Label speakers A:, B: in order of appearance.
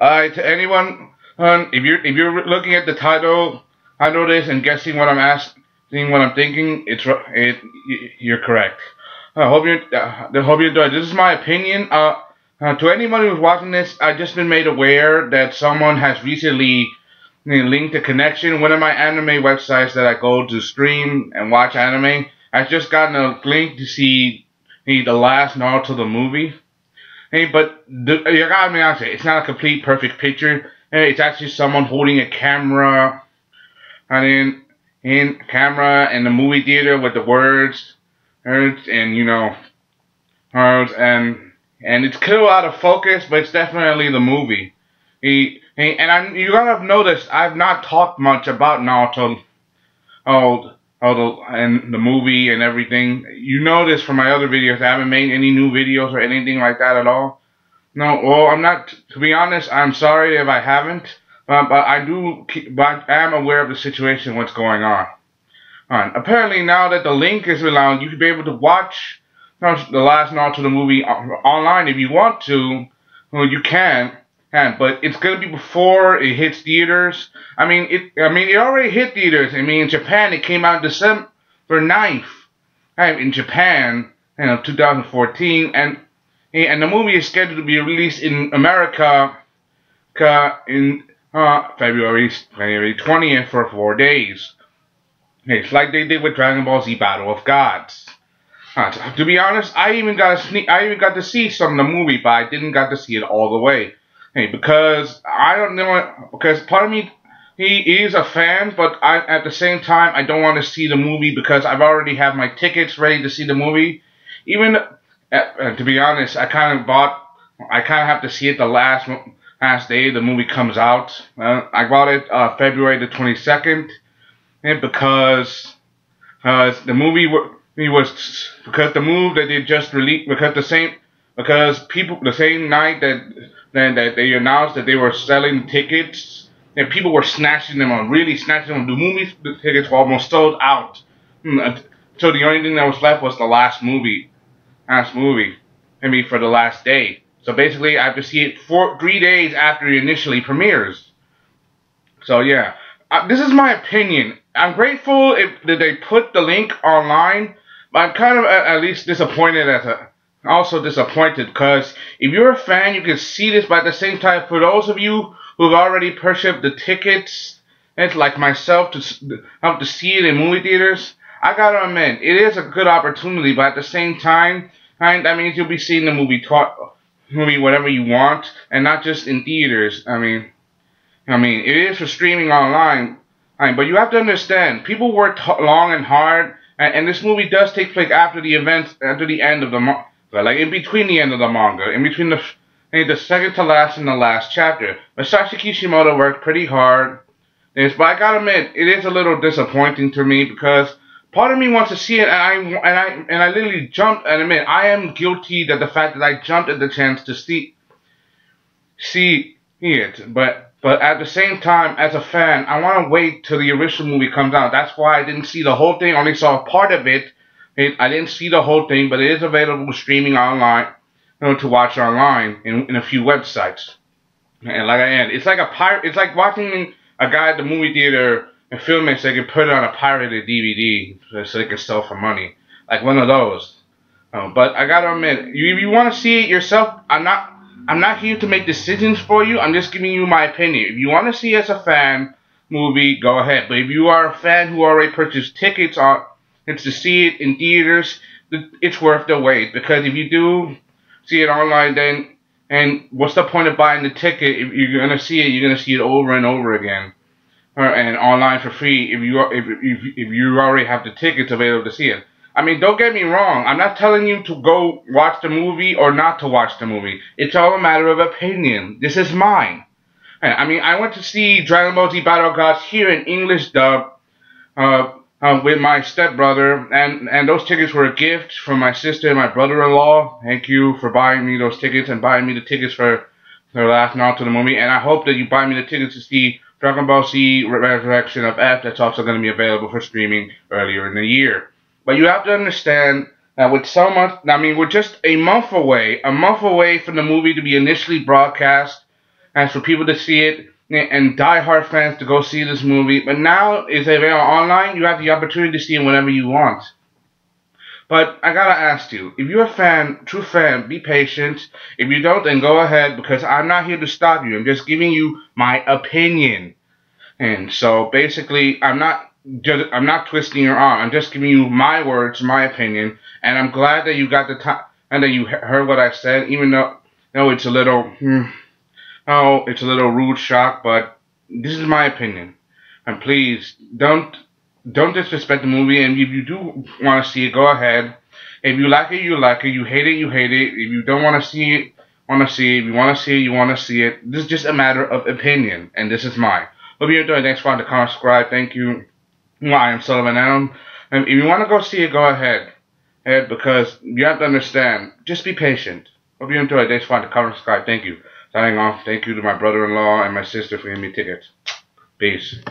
A: Uh, to anyone, um, if you're if you're looking at the title, I know this and guessing what I'm asking, what I'm thinking, it's it, you're correct. I hope you uh, I hope you enjoy. This is my opinion. Uh, uh, to anyone who's watching this, I've just been made aware that someone has recently linked a connection. One of my anime websites that I go to stream and watch anime, I've just gotten a link to see the last Naruto the movie. Hey, but the, you gotta be honest, it's not a complete perfect picture. It's actually someone holding a camera, and in in camera in the movie theater with the words, words, and you know, words and and it's clear out of focus, but it's definitely the movie. He, he and I, you gotta have noticed I've not talked much about Naruto, oh, and the movie and everything. You know this from my other videos. I haven't made any new videos or anything like that at all. No, well, I'm not. To be honest, I'm sorry if I haven't. But, but I do. But I am aware of the situation, what's going on. Apparently now that the link is allowed, you can be able to watch the last Naruto the movie online if you want to. Well, you can, but it's gonna be before it hits theaters. I mean, it. I mean, it already hit theaters. I mean, in Japan, it came out December 9th. In Japan, you know, 2014, and and the movie is scheduled to be released in America in uh, February February 20th for four days. It's like they did with Dragon Ball Z Battle of Gods. Uh, to be honest, I even got sneak. I even got to see some of the movie, but I didn't got to see it all the way. Hey, because I don't know. Because part of me, he is a fan, but I at the same time I don't want to see the movie because I've already have my tickets ready to see the movie. Even uh, to be honest, I kind of bought. I kind of have to see it the last last day the movie comes out. Uh, I bought it uh, February the twenty second, and because because the movie was because the move that they just released because the same because people the same night that that, that they announced that they were selling tickets and people were snatching them on really snatching them. The movie the tickets were almost sold out. Hmm, so the only thing that was left was the last movie, last movie, I mean for the last day. So basically, I have to see it four three days after it initially premieres. So yeah, uh, this is my opinion. I'm grateful if, that they put the link online but I'm kind of at least disappointed as a also disappointed because if you're a fan, you can see this. But at the same time, for those of you who've already purchased the tickets, it's like myself to have to see it in movie theaters. I gotta admit, it is a good opportunity. But at the same time, I, that means you'll be seeing the movie taught movie whatever you want, and not just in theaters. I mean, I mean, it is for streaming online. I mean, but you have to understand, people worked long and hard and, and, this movie does take place after the events, after the end of the manga, like in between the end of the manga, in between the the second to last and the last chapter. Masashi Kishimoto worked pretty hard. Yes, but I gotta admit, it is a little disappointing to me because part of me wants to see it, and I and I and I literally jumped. And admit, I am guilty that the fact that I jumped at the chance to see see it, but but at the same time, as a fan, I want to wait till the original movie comes out. That's why I didn't see the whole thing. Only saw part of it. I didn't see the whole thing, but it is available streaming online, you know, to watch online in, in a few websites. And like I said, it's like a pirate. It's like watching a guy at the movie theater and film it so they can put it on a pirated DVD so they can sell for money, like one of those. Uh, but I gotta admit, if you, you want to see it yourself, I'm not I'm not here to make decisions for you. I'm just giving you my opinion. If you want to see as a fan movie, go ahead. But if you are a fan who already purchased tickets on it's to see it in theaters, it's worth the wait. Because if you do see it online, then and what's the point of buying the ticket if you're gonna see it? You're gonna see it over and over again, or, and online for free if you if if, if you already have the tickets available to see it. I mean, don't get me wrong. I'm not telling you to go watch the movie or not to watch the movie. It's all a matter of opinion. This is mine. I mean, I went to see Dragon Ball Z Battle Gods here in English dub uh, uh, with my stepbrother, and, and those tickets were a gift from my sister and my brother-in-law. Thank you for buying me those tickets and buying me the tickets for the last Naruto the movie. And I hope that you buy me the tickets to see Dragon Ball Z Resurrection of F. That's also going to be available for streaming earlier in the year. But you have to understand that with so much, I mean, we're just a month away, a month away from the movie to be initially broadcast and for people to see it and die-hard fans to go see this movie. But now it's available online. You have the opportunity to see it whenever you want. But I gotta ask you, if you're a fan, true fan, be patient. If you don't, then go ahead because I'm not here to stop you. I'm just giving you my opinion. And so basically, I'm not just, I'm not twisting your arm. I'm just giving you my words, my opinion. And I'm glad that you got the time and that you heard what I said, even though, though it's a little, hmm, oh, it's a little rude shock, but this is my opinion. And please don't don't disrespect the movie. And if you do want to see it, go ahead. If you like it, you like it. You hate it, you hate it. If you don't want to see it, want to see it. If you want to see it, you want to see it. This is just a matter of opinion, and this is mine. Hope you enjoyed. Thanks for the comment, subscribe. Thank you. I am Sellavin Adam. And if you want to go see it, go ahead. And because you have to understand, just be patient. Hope you enjoyed. Thanks for the comment, subscribe. Thank you. Signing off. Thank you to my brother-in-law and my sister for giving me tickets. Peace.